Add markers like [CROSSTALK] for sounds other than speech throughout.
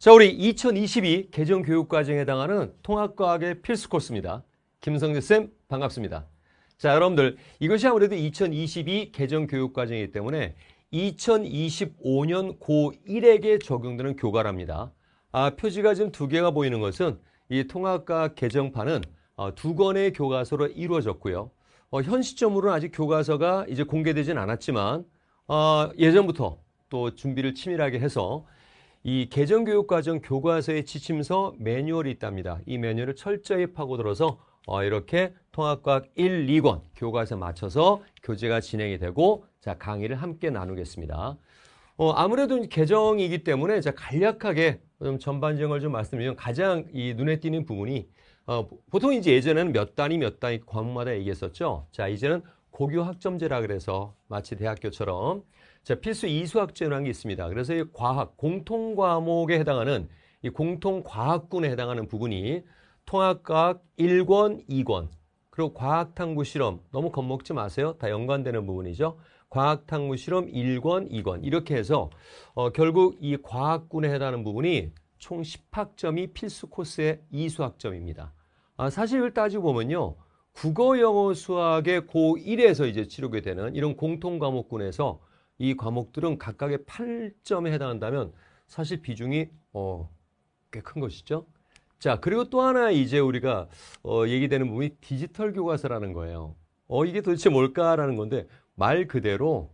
자, 우리 2022 개정 교육 과정에 해당하는 통합과학의 필수 코스입니다. 김성재 쌤 반갑습니다. 자, 여러분들 이것이 아무래도 2022 개정 교육 과정이기 때문에 2025년 고1에게 적용되는 교과랍니다. 아, 표지가 지금 두 개가 보이는 것은 이 통합과학 개정판은 어, 두 권의 교과서로 이루어졌고요. 어, 현 시점으로는 아직 교과서가 이제 공개되진 않았지만 어, 예전부터 또 준비를 치밀하게 해서 이 개정교육과정 교과서의 지침서 매뉴얼이 있답니다. 이 매뉴얼을 철저히 파고들어서 어, 이렇게 통합과학 1, 2권 교과서에 맞춰서 교재가 진행이 되고 자 강의를 함께 나누겠습니다. 어, 아무래도 개정이기 때문에 자 간략하게 좀 전반적을 좀 말씀드리면 가장 이 눈에 띄는 부분이 어, 보통 이제 예전에는 몇 단위 몇 단위 과목마다 얘기했었죠. 자 이제는 고교 학점제라 그래서 마치 대학교처럼 자, 필수 이수학제라는 게 있습니다. 그래서 이 과학, 공통 과목에 해당하는 이 공통 과학군에 해당하는 부분이 통합과학 1권, 2권, 그리고 과학탐구 실험 너무 겁먹지 마세요. 다 연관되는 부분이죠. 과학탐구 실험 1권, 2권 이렇게 해서 어, 결국 이 과학군에 해당하는 부분이 총 10학점이 필수 코스의 이수학점입니다. 아, 사실 따지고 보면요. 국어, 영어, 수학의 고1에서 이제 치르게 되는 이런 공통 과목군에서 이 과목들은 각각의 8점에 해당한다면 사실 비중이 어, 꽤 큰 것이죠. 자, 그리고 또 하나 이제 우리가 어, 얘기되는 부분이 디지털 교과서라는 거예요. 어, 이게 도대체 뭘까라는 건데 말 그대로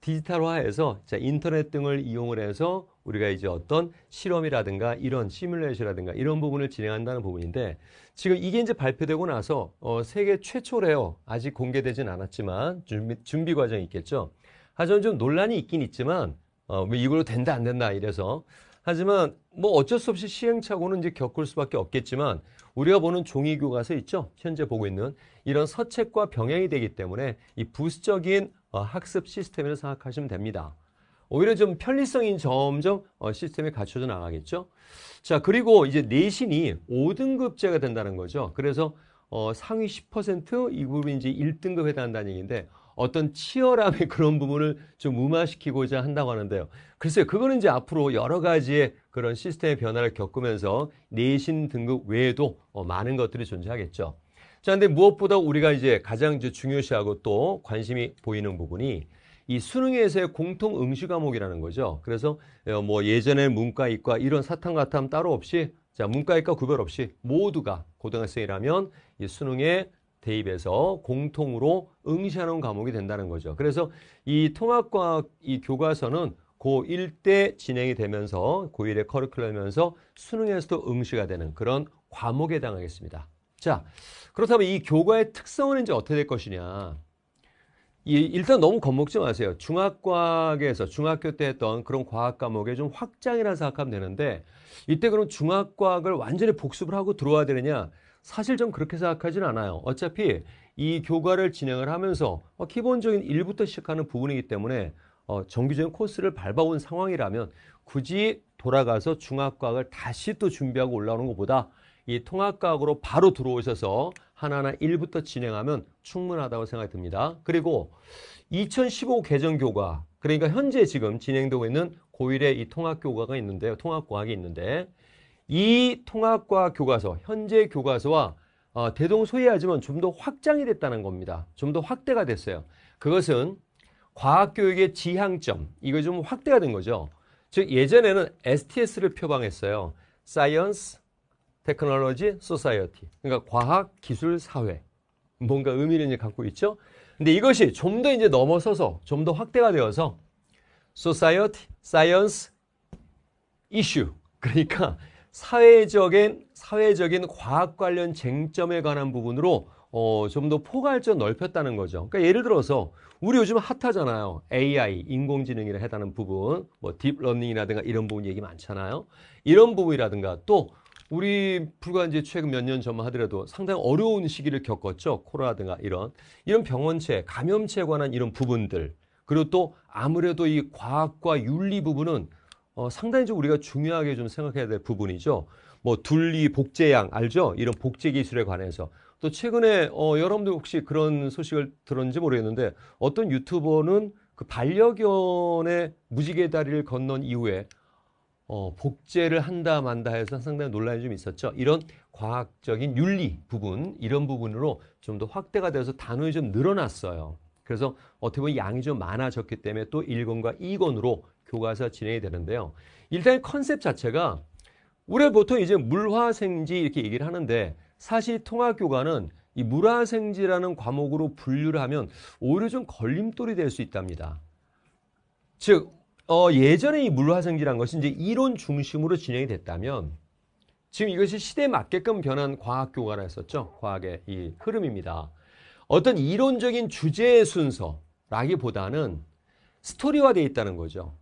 디지털화해서 자, 인터넷 등을 이용을 해서 우리가 이제 어떤 실험이라든가 이런 시뮬레이션이라든가 이런 부분을 진행한다는 부분인데 지금 이게 이제 발표되고 나서 어, 세계 최초래요. 아직 공개되진 않았지만 준비, 준비 과정이 있겠죠. 하지만 좀 논란이 있긴 있지만 어, 뭐 이걸로 된다 안 된다 이래서 하지만 뭐 어쩔 수 없이 시행착오는 이제 겪을 수밖에 없겠지만 우리가 보는 종이 교과서 있죠 현재 보고 있는 이런 서책과 병행이 되기 때문에 이 부수적인 어, 학습 시스템을 생각하시면 됩니다. 오히려 좀 편리성이 점점 어, 시스템이 갖춰져 나가겠죠. 자 그리고 이제 내신이 5등급제가 된다는 거죠. 그래서 어, 상위 10%이 부분이 이제 1등급 해당한다는 얘기인데 어떤 치열함의 [LAUGHS] 그런 부분을 좀 무마시키고자 한다고 하는데요. 글쎄요, 그거는 이제 앞으로 여러 가지의 그런 시스템의 변화를 겪으면서 내신 등급 외에도 어, 많은 것들이 존재하겠죠. 자, 근데 무엇보다 우리가 이제 가장 이제 중요시하고 또 관심이 보이는 부분이 이 수능에서의 공통 응시 과목이라는 거죠. 그래서 어, 뭐 예전에 문과, 이과 이런 사탕가탐 따로 없이 자, 문과, 이과 구별 없이 모두가 고등학생이라면 이 수능에 대입해서 공통으로 응시하는 과목이 된다는 거죠. 그래서 이 통합과학 이 교과서는 고1 때 진행이 되면서 고1의 커리큘럼이면서 수능에서도 응시가 되는 그런 과목에 해당하겠습니다. 자, 그렇다면 이 교과의 특성은 이제 어떻게 될 것이냐. 이, 일단 너무 겁먹지 마세요. 중학과학에서 중학교 때 했던 그런 과학 과목의 좀 확장이라 생각하면 되는데 이때 그럼 중학과학을 완전히 복습을 하고 들어와야 되느냐? 사실 좀 그렇게 생각하지는 않아요. 어차피 이 교과를 진행을 하면서 어, 기본적인 일부터 시작하는 부분이기 때문에 어, 정규적인 코스를 밟아온 상황이라면 굳이 돌아가서 중학과학을 다시 또 준비하고 올라오는 것보다 이 통합과학으로 바로 들어오셔서 하나하나 일부터 진행하면 충분하다고 생각이 듭니다. 그리고 2015 개정 교과 그러니까 현재 지금 진행되고 있는 고1의 이 통합 교과가 있는데요. 통합과학이 있는데 이 통합과 교과서, 현재 교과서와 어, 대동소이하지만 좀 더 확장이 됐다는 겁니다. 좀 더 확대가 됐어요. 그것은 과학교육의 지향점, 이거 좀 확대가 된 거죠. 즉 예전에는 STS를 표방했어요. Science, Technology, Society. 그러니까 과학, 기술, 사회. 뭔가 의미를 이제 갖고 있죠. 근데 이것이 좀 더 이제 넘어서서 좀 더 확대가 되어서 Society, Science, Issue. 그러니까 사회적인 사회적인 과학 관련 쟁점에 관한 부분으로 어, 좀 더 포괄적 넓혔다는 거죠. 그러니까 예를 들어서 우리 요즘 핫하잖아요. AI, 인공지능이라 해당하는 부분, 뭐 딥러닝이라든가 이런 부분 얘기 많잖아요. 이런 부분이라든가 또 우리 불과 이제 최근 몇 년 전만 하더라도 상당히 어려운 시기를 겪었죠. 코로나든가 이런 이런 병원체, 감염체에 관한 이런 부분들 그리고 또 아무래도 이 과학과 윤리 부분은 어, 상당히 좀 우리가 중요하게 좀 생각해야 될 부분이죠. 뭐 둘리 복제양 알죠? 이런 복제 기술에 관해서 또 최근에 어, 여러분들 혹시 그런 소식을 들었는지 모르겠는데 어떤 유튜버는 그 반려견의 무지개 다리를 건넌 이후에 어, 복제를 한다 만다 해서 상당히 논란이 좀 있었죠. 이런 과학적인 윤리 부분 이런 부분으로 좀 더 확대가 돼서 단원이 좀 늘어났어요. 그래서 어떻게 보면 양이 좀 많아졌기 때문에 또 1권과 2권으로 교과서 진행이 되는데요. 일단 컨셉 자체가 우리가 보통 이제 물화생지 이렇게 얘기를 하는데 사실 통합교과는 이 물화생지라는 과목으로 분류를 하면 오히려 좀 걸림돌이 될 수 있답니다. 즉, 어, 예전에 이 물화생지란 것이 이제 이론 중심으로 진행이 됐다면 지금 이것이 시대에 맞게끔 변한 과학교과라 했었죠. 과학의 이 흐름입니다. 어떤 이론적인 주제의 순서라기보다는 스토리화되어 있다는 거죠.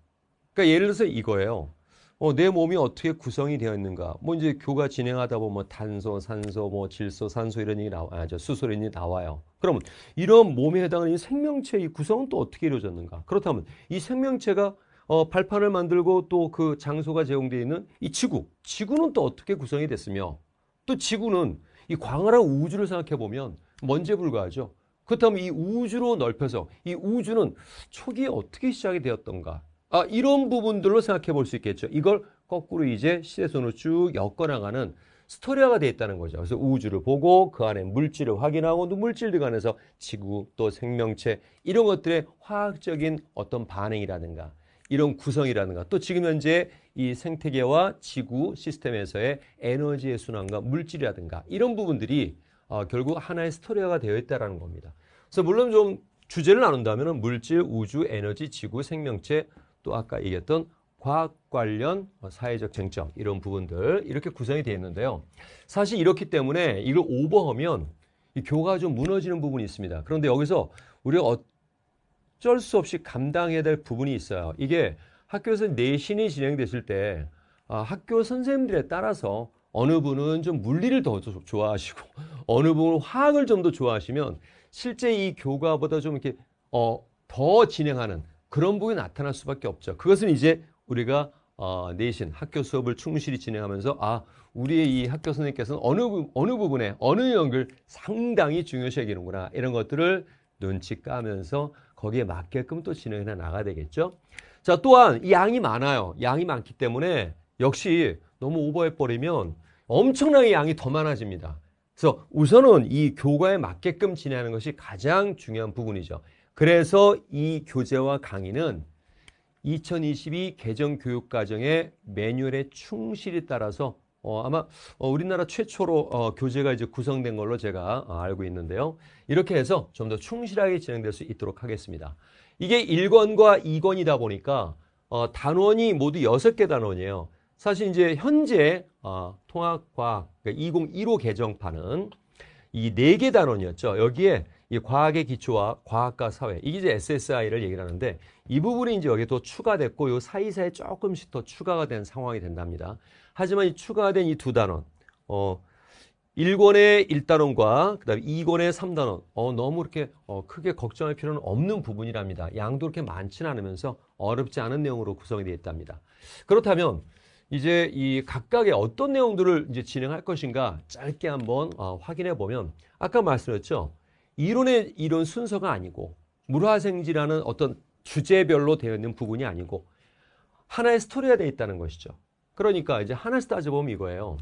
그러니까 예를 들어서 이거예요. 어, 내 몸이 어떻게 구성이 되어 있는가. 뭐 이제 교가 진행하다 보면 뭐 탄소, 산소, 뭐 질소, 산소 이런 얘기 나와죠. 수소 이런 얘기 나와요. 그러면 이런 몸에 해당하는 생명체의 구성은 또 어떻게 이루어졌는가? 그렇다면 이 생명체가 어, 발판을 만들고 또 그 장소가 제공되어 있는 이 지구, 지구는 또 어떻게 구성이 됐으며 또 지구는 이 광활한 우주를 생각해 보면 먼지에 불과하죠. 그렇다면 이 우주로 넓혀서 이 우주는 초기에 어떻게 시작이 되었던가? 아, 이런 부분들로 생각해 볼 수 있겠죠. 이걸 거꾸로 이제 시대선으로 쭉 엮어나가는 스토리화가 되어 있다는 거죠. 그래서 우주를 보고 그 안에 물질을 확인하고 또 물질들 간에서 지구 또 생명체 이런 것들의 화학적인 어떤 반응이라든가 이런 구성이라든가 또 지금 현재 이 생태계와 지구 시스템에서의 에너지의 순환과 물질이라든가 이런 부분들이 어, 결국 하나의 스토리화가 되어 있다는 겁니다. 그래서 물론 좀 주제를 나눈다면 물질, 우주, 에너지, 지구, 생명체 또 아까 얘기했던 과학 관련 어, 사회적 쟁점 이런 부분들 이렇게 구성이 되어 있는데요. 사실 이렇기 때문에 이걸 오버하면 이 교가 좀 무너지는 부분이 있습니다. 그런데 여기서 우리가 어쩔 수 없이 감당해야 될 부분이 있어요. 이게 학교에서 내신이 진행됐을 때 아, 학교 선생님들에 따라서 어느 분은 좀 물리를 더 좋아하시고 [LAUGHS] 어느 분은 화학을 좀 더 좋아하시면 실제 이 교과보다 좀 이렇게 어, 더 진행하는 그런 부분이 나타날 수밖에 없죠. 그것은 이제 우리가 어, 내신 학교 수업을 충실히 진행하면서 아 우리의 이 학교 선생님께서는 어느 부, 어느 부분에 어느 영역을 상당히 중요시 여기는구나 이런 것들을 눈치 까면서 거기에 맞게끔 또 진행해 나가야 되겠죠. 자 또한 이 양이 많아요. 양이 많기 때문에 역시 너무 오버해 버리면 엄청나게 양이 더 많아집니다. 그래서 우선은 이 교과에 맞게끔 진행하는 것이 가장 중요한 부분이죠. 그래서 이 교재와 강의는 2022 개정 교육 과정의 매뉴얼에 충실히 따라서 어, 아마 어, 우리나라 최초로 어, 교재가 이제 구성된 걸로 제가 어, 알고 있는데요. 이렇게 해서 좀 더 충실하게 진행될 수 있도록 하겠습니다. 이게 1권과 2권이다 보니까 어, 단원이 모두 6개 단원이에요. 사실 이제 현재 어, 통합과학 그러니까 2015 개정판은 이네개 단원이었죠. 여기에 이 과학의 기초와 과학과 사회 이게 이제 SSI를 얘기를 하는데 이 부분이 이제 여기에 또 추가됐고 요 사이사이에 조금씩 더 추가가 된 상황이 된답니다. 하지만 이 추가된 이 두 단원 어 1권의 1단원과 그다음에 2권의 3단원 어 너무 이렇게 어 크게 걱정할 필요는 없는 부분이랍니다. 양도 그렇게 많지는 않으면서 어렵지 않은 내용으로 구성이 되어 있답니다. 그렇다면 이제 이 각각의 어떤 내용들을 이제 진행할 것인가 짧게 한번 어, 확인해 보면 아까 말씀드렸죠. 이론의 이론 순서가 아니고 물화생지라는 어떤 주제별로 되어 있는 부분이 아니고 하나의 스토리가 되어 있다는 것이죠. 그러니까 이제 하나씩 따져보면 이거예요.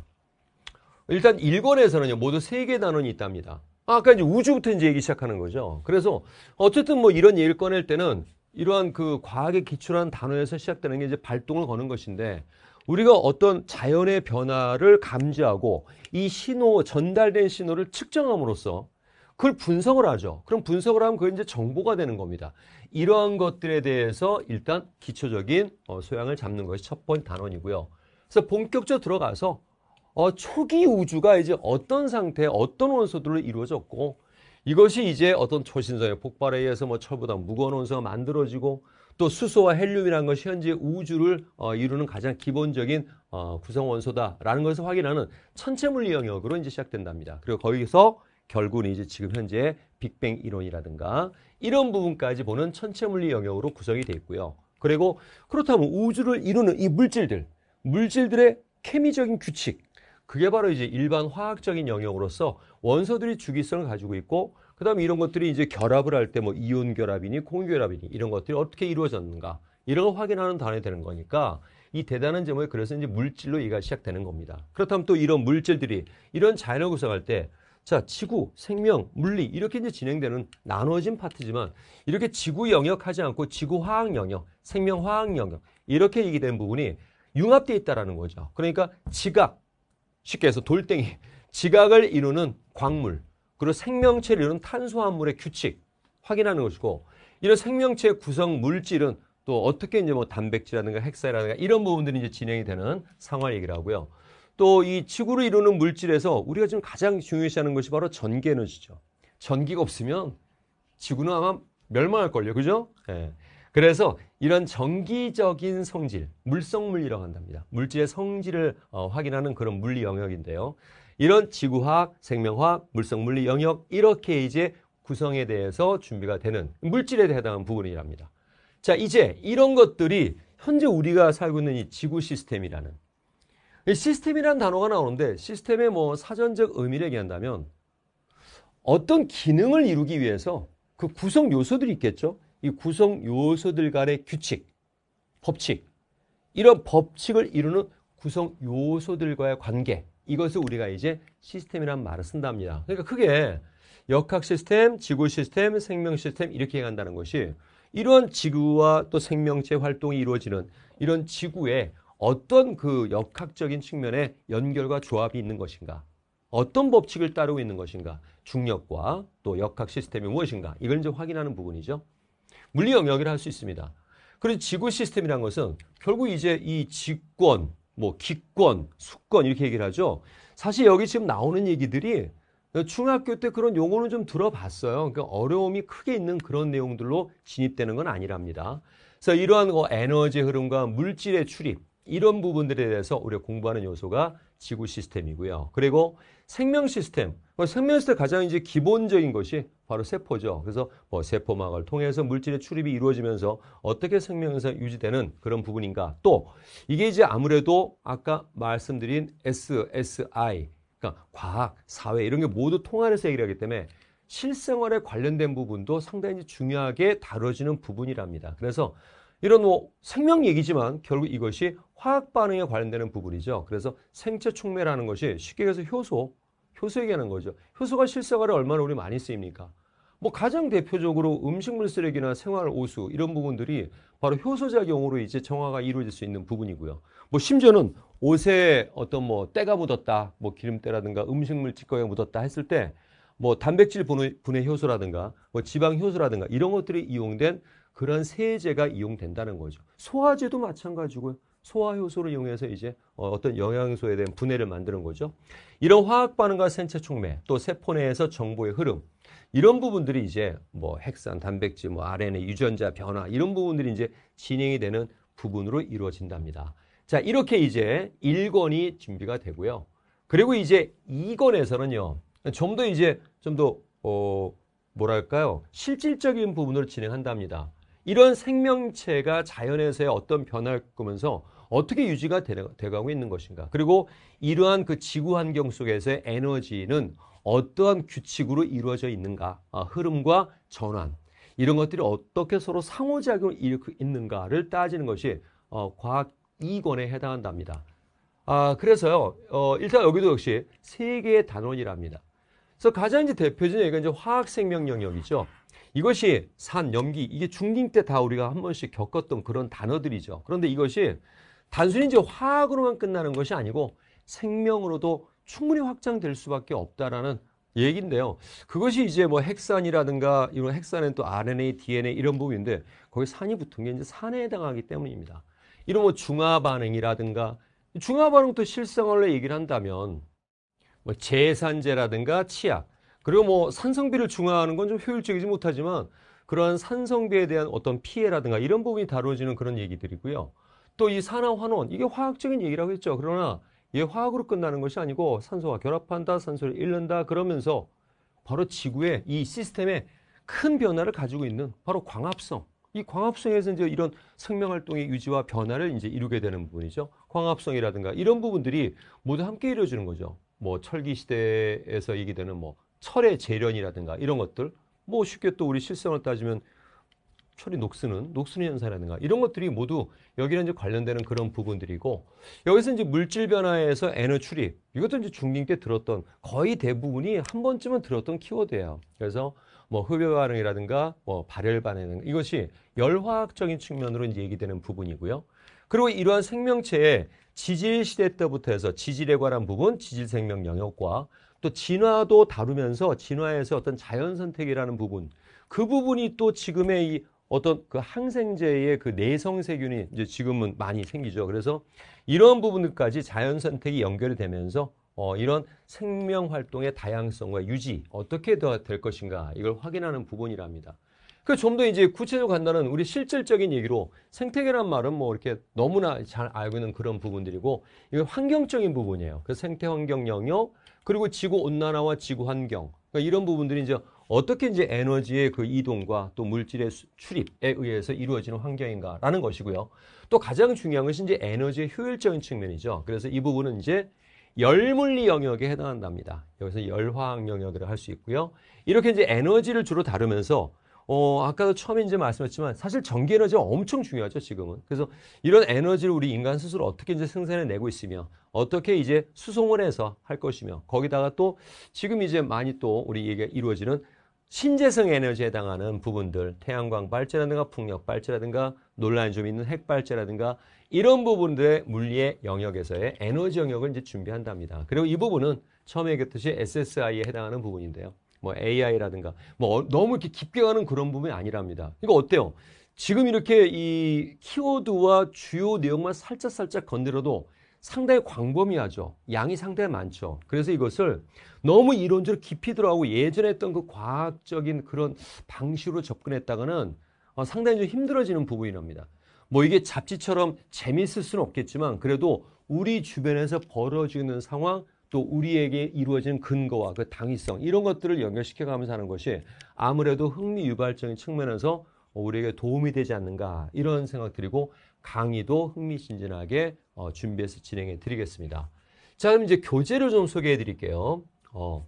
일단 1권에서는요, 모두 3개 단원이 있답니다. 아까 이제 우주부터 이제 얘기 시작하는 거죠. 그래서 어쨌든 뭐 이런 예를 꺼낼 때는 이러한 그 과학의 기출한 단어에서 시작되는 게 이제 발동을 거는 것인데 우리가 어떤 자연의 변화를 감지하고 이 신호, 전달된 신호를 측정함으로써 그걸 분석을 하죠. 그럼 분석을 하면 그게 이제 정보가 되는 겁니다. 이러한 것들에 대해서 일단 기초적인 어, 소양을 잡는 것이 첫 번째 단원이고요. 그래서 본격적으로 들어가서 어, 초기 우주가 이제 어떤 상태, 어떤 원소들로 이루어졌고 이것이 이제 어떤 초신성의 폭발에 의해서 뭐 철보다 무거운 원소가 만들어지고 또 수소와 헬륨이라는 것이 현재 우주를 어, 이루는 가장 기본적인 어, 구성 원소다라는 것을 확인하는 천체 물리 영역으로 이제 시작된답니다. 그리고 거기서 결국은 이제 지금 현재 빅뱅 이론이라든가 이런 부분까지 보는 천체 물리 영역으로 구성이 되어 있고요. 그리고 그렇다면 우주를 이루는 이 물질들, 물질들의 케미적인 규칙, 그게 바로 이제 일반 화학적인 영역으로서 원소들이 주기성을 가지고 있고 그다음에 이런 것들이 이제 결합을 할 때 뭐 이온 결합이니 공유 결합이니 이런 것들이 어떻게 이루어졌는가 이런 걸 확인하는 단어이 되는 거니까 이 대단한 제목에 그래서 이제 물질로 이해가 시작되는 겁니다. 그렇다면 또 이런 물질들이 이런 자연을 구성할 때 자, 지구, 생명, 물리 이렇게 이제 진행되는 나눠진 파트지만 이렇게 지구 영역 하지 않고 지구 화학 영역, 생명 화학 영역 이렇게 얘기된 부분이 융합되어 있다라는 거죠. 그러니까 지각, 쉽게 해서 돌덩이, 지각을 이루는 광물, 그리고 생명체를 이루는 탄수화물의 규칙 확인하는 것이고 이런 생명체 구성 물질은 또 어떻게 이제 뭐 단백질이라든가 핵사라든가 이런 부분들이 이제 진행이 되는 상황 얘기를 하고요. 또 이 지구를 이루는 물질에서 우리가 지금 가장 중요시하는 것이 바로 전기 에너지죠. 전기가 없으면 지구는 아마 멸망할걸요. 그죠? 예. 그래서 이런 정기적인 성질, 물성물이라고 한답니다. 물질의 성질을 어, 확인하는 그런 물리 영역인데요. 이런 지구화학, 생명화학, 물성물리 영역 이렇게 이제 구성에 대해서 준비가 되는 물질에 해당하는 부분이랍니다. 자, 이제 이런 것들이 현재 우리가 살고 있는 이 지구 시스템이라는 이 시스템이라는 단어가 나오는데 시스템의 뭐 사전적 의미를 얘기한다면 어떤 기능을 이루기 위해서 그 구성 요소들이 있겠죠. 이 구성 요소들 간의 규칙, 법칙, 이런 법칙을 이루는 구성 요소들과의 관계, 이것을 우리가 이제 시스템이라는 말을 쓴답니다. 그러니까 크게 역학 시스템, 지구 시스템, 생명 시스템 이렇게 해간다는 것이 이런 지구와 또 생명체 활동이 이루어지는 이런 지구에 어떤 그 역학적인 측면의 연결과 조합이 있는 것인가? 어떤 법칙을 따르고 있는 것인가? 중력과 또 역학 시스템이 무엇인가? 이걸 이제 확인하는 부분이죠. 물리 영역이라 할 수 있습니다. 그리고 지구 시스템이라는 것은 결국 이제 이 직권, 뭐 기권, 수권 이렇게 얘기를 하죠. 사실 여기 지금 나오는 얘기들이 중학교 때 그런 용어는 좀 들어봤어요. 그러니까 어려움이 크게 있는 그런 내용들로 진입되는 건 아니랍니다. 그래서 이러한 뭐 에너지 흐름과 물질의 출입 이런 부분들에 대해서 우리가 공부하는 요소가 지구 시스템이고요. 그리고 생명 시스템, 뭐 생명 시스템 가장 이제 기본적인 것이 바로 세포죠. 그래서 뭐 세포막을 통해서 물질의 출입이 이루어지면서 어떻게 생명에서 유지되는 그런 부분인가. 또 이게 이제 아무래도 아까 말씀드린 SSI, 그러니까 과학, 사회 이런 게 모두 통합해서 얘기를 하기 때문에 실생활에 관련된 부분도 상당히 중요하게 다뤄지는 부분이랍니다. 그래서 이런 뭐 생명 얘기지만 결국 이것이 화학 반응에 관련되는 부분이죠. 그래서 생체 촉매라는 것이 쉽게 얘기해서 효소, 효소 얘기하는 거죠. 효소가 실생활에 얼마나 우리 많이 쓰입니까? 뭐 가장 대표적으로 음식물 쓰레기나 생활 오수 이런 부분들이 바로 효소 작용으로 이제 정화가 이루어질 수 있는 부분이고요. 뭐 심지어는 옷에 어떤 뭐 때가 묻었다, 뭐 기름때라든가 음식물 찌꺼기가 묻었다 했을 때 뭐 단백질 분해, 분해 효소라든가 뭐 지방 효소라든가 이런 것들이 이용된 그런 세제가 이용된다는 거죠. 소화제도 마찬가지고요. 소화 효소를 이용해서 이제 어, 어떤 영양소에 대한 분해를 만드는 거죠. 이런 화학 반응과 생체 촉매, 또 세포 내에서 정보의 흐름, 이런 부분들이 이제 뭐 핵산, 단백질, 뭐 RNA, 유전자 변화 이런 부분들이 이제 진행이 되는 부분으로 이루어진답니다. 자, 이렇게 이제 1권이 준비가 되고요. 그리고 이제 2권에서는요. 좀 더 이제 좀더 어, 뭐랄까요? 실질적인 부분을 진행한답니다. 이런 생명체가 자연에서의 어떤 변화를 꾸면서 어떻게 유지가 되가고 있는 것인가. 그리고 이러한 그 지구 환경 속에서의 에너지는 어떠한 규칙으로 이루어져 있는가. 아, 흐름과 전환. 이런 것들이 어떻게 서로 상호작용을 일으키고 있는가를 따지는 것이 어, 과학 2권에 해당한답니다. 아, 그래서요, 어, 일단 여기도 역시 세 개의 단원이랍니다. 그래서 가장 이제 대표적인 얘기가 이제 화학 생명 영역이죠. 이것이 산, 염기, 이게 중딩 때 다 우리가 한 번씩 겪었던 그런 단어들이죠. 그런데 이것이 단순히 이제 화학으로만 끝나는 것이 아니고 생명으로도 충분히 확장될 수밖에 없다라는 얘기인데요. 그것이 이제 뭐 핵산이라든가 이런 핵산은 또 RNA, DNA 이런 부분인데 거기 산이 붙은 게 이제 산에 해당하기 때문입니다. 이런 뭐 중화 반응이라든가 중화 반응도 실생활로 얘기를 한다면 뭐 제산제라든가 치약 그리고 뭐 산성비를 중화하는 건 좀 효율적이지 못하지만 그러한 산성비에 대한 어떤 피해라든가 이런 부분이 다뤄지는 그런 얘기들이고요. 또 이 산화환원 이게 화학적인 얘기라고 했죠. 그러나 이게 화학으로 끝나는 것이 아니고 산소와 결합한다, 산소를 잃는다 그러면서 바로 지구의 이 시스템에 큰 변화를 가지고 있는 바로 광합성. 이 광합성에서 이제 이런 생명 활동의 유지와 변화를 이제 이루게 되는 부분이죠. 광합성이라든가 이런 부분들이 모두 함께 이루어지는 거죠. 뭐 철기 시대에서 얘기되는 뭐 철의 재련이라든가 이런 것들 뭐 쉽게 또 우리 실생활 따지면 처리 녹스는 녹슨 현상이라든가 이런 것들이 모두 여기는 이제 관련되는 그런 부분들이고 여기서 이제 물질 변화에서 에너지 출입 이것도 이제 중딩 때 들었던 거의 대부분이 한 번쯤은 들었던 키워드예요. 그래서 뭐 흡열 반응이라든가 뭐 발열 반응 이것이 열화학적인 측면으로 이제 얘기되는 부분이고요. 그리고 이러한 생명체의 지질 시대 때부터 해서 지질에 관한 부분, 지질 생명 영역과 또 진화도 다루면서 진화에서 어떤 자연 선택이라는 부분, 그 부분이 또 지금의 이 어떤 그 항생제의 그 내성 세균이 이제 지금은 많이 생기죠. 그래서 이런 부분들까지 자연 선택이 연결이 되면서 어, 이런 생명 활동의 다양성과 유지 어떻게 될 것인가 이걸 확인하는 부분이랍니다. 그 좀 더 이제 구체적으로 간다는 우리 실질적인 얘기로 생태계란 말은 뭐 이렇게 너무나 잘 알고 있는 그런 부분들이고 이건 환경적인 부분이에요. 그 생태 환경 영역 그리고 지구 온난화와 지구 환경 그러니까 이런 부분들이 이제 어떻게 이제 에너지의 그 이동과 또 물질의 출입에 의해서 이루어지는 환경인가라는 것이고요. 또 가장 중요한 것이 이제 에너지의 효율적인 측면이죠. 그래서 이 부분은 이제 열물리 영역에 해당한답니다. 여기서 열화학 영역이라고 할 수 있고요. 이렇게 이제 에너지를 주로 다루면서 어, 아까도 처음에 이제 말씀했지만 사실 전기 에너지가 엄청 중요하죠, 지금은. 그래서 이런 에너지를 우리 인간 스스로 어떻게 이제 생산해 내고 있으며 어떻게 이제 수송을 해서 할 것이며 거기다가 또 지금 이제 많이 또 우리 얘기가 이루어지는 신재생 에너지에 해당하는 부분들, 태양광 발전이라든가 풍력 발전이라든가 논란이 좀 있는 핵 발전이라든가 이런 부분들의 물리의 영역에서의 에너지 영역을 이제 준비한답니다. 그리고 이 부분은 처음에 얘기했듯이 SSI에 해당하는 부분인데요. 뭐 AI라든가 뭐 너무 이렇게 깊게 가는 그런 부분이 아니랍니다. 이거 어때요? 지금 이렇게 이 키워드와 주요 내용만 살짝살짝 건드려도 상당히 광범위하죠. 양이 상당히 많죠. 그래서 이것을 너무 이론적으로 깊이 들어가고 예전에 했던 그 과학적인 그런 방식으로 접근했다가는 어, 상당히 좀 힘들어지는 부분이랍니다. 뭐 이게 잡지처럼 재미있을 수는 없겠지만 그래도 우리 주변에서 벌어지는 상황 또 우리에게 이루어지는 근거와 그 당위성 이런 것들을 연결시켜 가면서 하는 것이 아무래도 흥미 유발적인 측면에서 우리에게 도움이 되지 않는가 이런 생각 드리고 강의도 흥미진진하게 어, 준비해서 진행해 드리겠습니다. 자, 그럼 이제 교재를 좀 소개해 드릴게요. 어,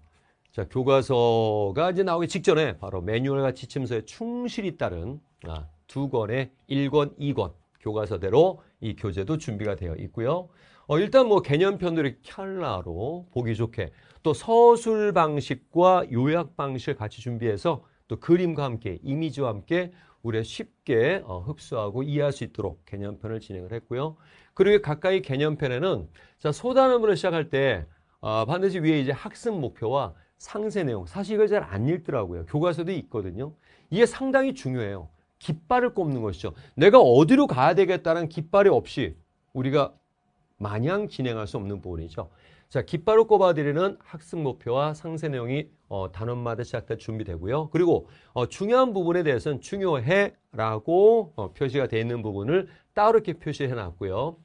자, 교과서가 이제 나오기 직전에 바로 매뉴얼과 지침서에 충실히 따른 아, 두 권의 1권, 2권 교과서대로 이 교재도 준비가 되어 있고요. 어, 일단 뭐 개념편들이 켤라로 보기 좋게 또 서술 방식과 요약 방식을 같이 준비해서 또 그림과 함께 이미지와 함께 우리가 쉽게 어, 흡수하고 이해할 수 있도록 개념편을 진행을 했고요. 그리고 가까이 개념편에는 자 소단음으로 시작할 때 어, 반드시 위에 이제 학습 목표와 상세 내용 사실 이걸 잘 안 읽더라고요. 교과서도 있거든요. 이게 상당히 중요해요. 깃발을 꼽는 것이죠. 내가 어디로 가야 되겠다는 깃발이 없이 우리가 마냥 진행할 수 없는 부분이죠. 자, 깃발을 꼽아드리는 학습 목표와 상세 내용이 어, 단원마다 시작돼 준비되고요. 그리고 어, 중요한 부분에 대해서는 중요해라고 어, 표시가 되어 있는 부분을 따로 이렇게 표시해 놨고요.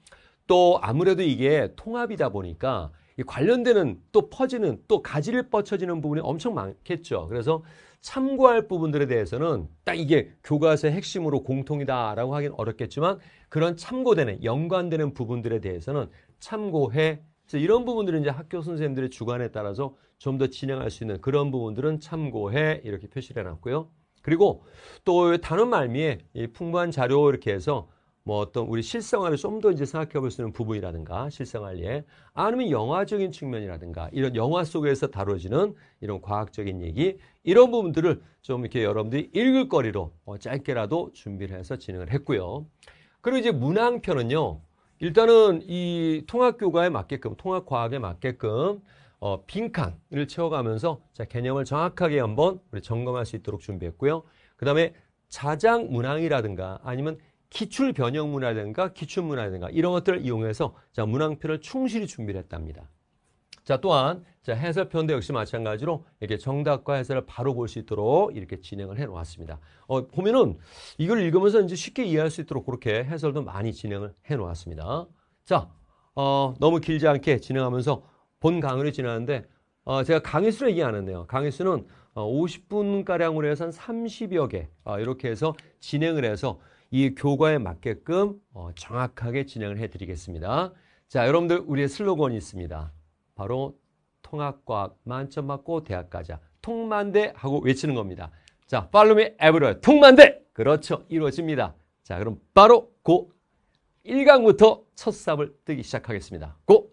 또 아무래도 이게 통합이다 보니까 관련되는 또 퍼지는 또 가지를 뻗쳐지는 부분이 엄청 많겠죠. 그래서 참고할 부분들에 대해서는 딱 이게 교과서의 핵심으로 공통이다라고 하긴 어렵겠지만 그런 참고되는 연관되는 부분들에 대해서는 참고해 그래서 이런 부분들은 이제 학교 선생님들의 주관에 따라서 좀 더 진행할 수 있는 그런 부분들은 참고해 이렇게 표시를 해놨고요. 그리고 또 단원 말미에 이 풍부한 자료 이렇게 해서 뭐 어떤 우리 실생활을 좀 더 이제 생각해 볼 수 있는 부분이라든가 실생활에 아니면 영화적인 측면이라든가 이런 영화 속에서 다뤄지는 이런 과학적인 얘기 이런 부분들을 좀 이렇게 여러분들이 읽을 거리로 어 짧게라도 준비를 해서 진행을 했고요. 그리고 이제 문항편은요. 일단은 이 통합교과에 맞게끔 통합과학에 맞게끔 어, 빈칸을 채워가면서 자, 개념을 정확하게 한번 우리 점검할 수 있도록 준비했고요. 그 다음에 자장 문항이라든가 아니면 기출 변형 문화라든가 기출 문화라든가 이런 것들을 이용해서 자, 문항표를 충실히 준비를 했답니다. 자, 또한 자, 해설편도 역시 마찬가지로 이렇게 정답과 해설을 바로 볼 수 있도록 이렇게 진행을 해 놓았습니다. 어, 보면은 이걸 읽으면서 이제 쉽게 이해할 수 있도록 그렇게 해설도 많이 진행을 해 놓았습니다. 자, 어, 너무 길지 않게 진행하면서 본 강의를 지나는데 어, 제가 강의 수를 얘기 안 했네요. 강의 수는 어, 50분가량으로 해서 한 30여 개 어, 이렇게 해서 진행을 해서 이 교과에 맞게끔 어, 정확하게 진행을 해드리겠습니다. 자, 여러분들 우리의 슬로건이 있습니다. 바로 통합과학 만점 받고 대학 가자. 통만대 하고 외치는 겁니다. 자, 팔로미 에브리얼 통만대 그렇죠. 이루어집니다. 자, 그럼 바로 고 1강부터 첫 삽을 뜨기 시작하겠습니다. 고!